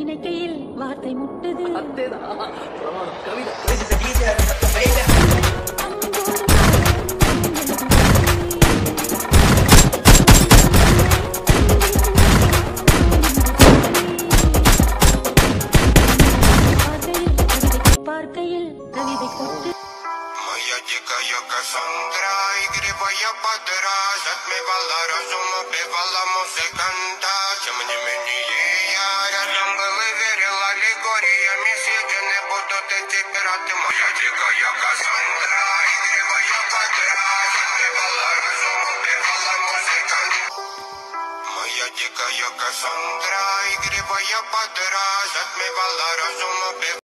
நினைக்கையில் வார்த்தை முட்டுது அதேதான் பிரமாதம் கவிதை பேசிட்ட DJ. பார்க்கையில் கவிதை பார்க்கையில் கவிதை கொட்டு Моя дикая Кассандра, игривая подра Затмевала разум, убивала музыканта Тем не менее аллегориями Съедены будут эти пираты Моя дикая Кассандра, игривая подра Затмевала разум, убивала музыканта Моя дикая Кассандра, игривая подра Затмевала разум, убивала